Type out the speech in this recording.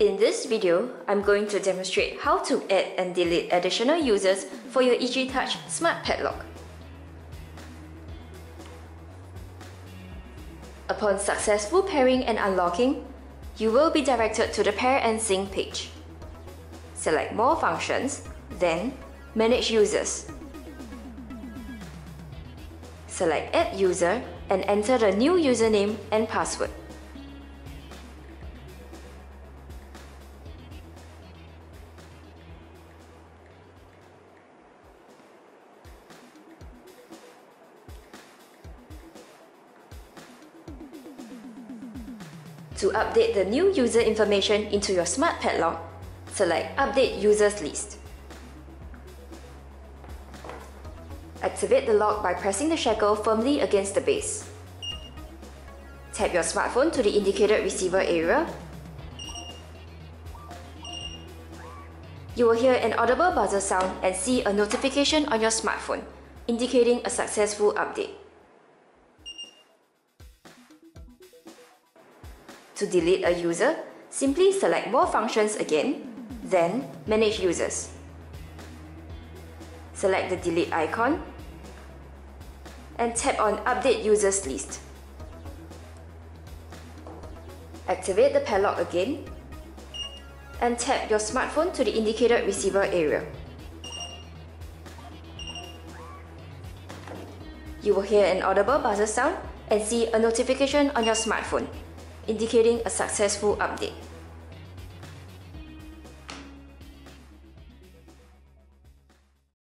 In this video, I'm going to demonstrate how to add and delete additional users for your eGeeTouch Smart Padlock. Upon successful pairing and unlocking, you will be directed to the Pair and Sync page. Select More Functions, then Manage Users. Select Add User and enter the new username and password. To update the new user information into your smart padlock, select Update Users List. Activate the lock by pressing the shackle firmly against the base. Tap your smartphone to the indicated receiver area. You will hear an audible buzzer sound and see a notification on your smartphone, indicating a successful update. To delete a user, simply select More Functions again, then Manage Users. Select the delete icon and tap on Update Users List. Activate the padlock again and tap your smartphone to the indicated receiver area. You will hear an audible buzzer sound and see a notification on your smartphone indicating a successful update.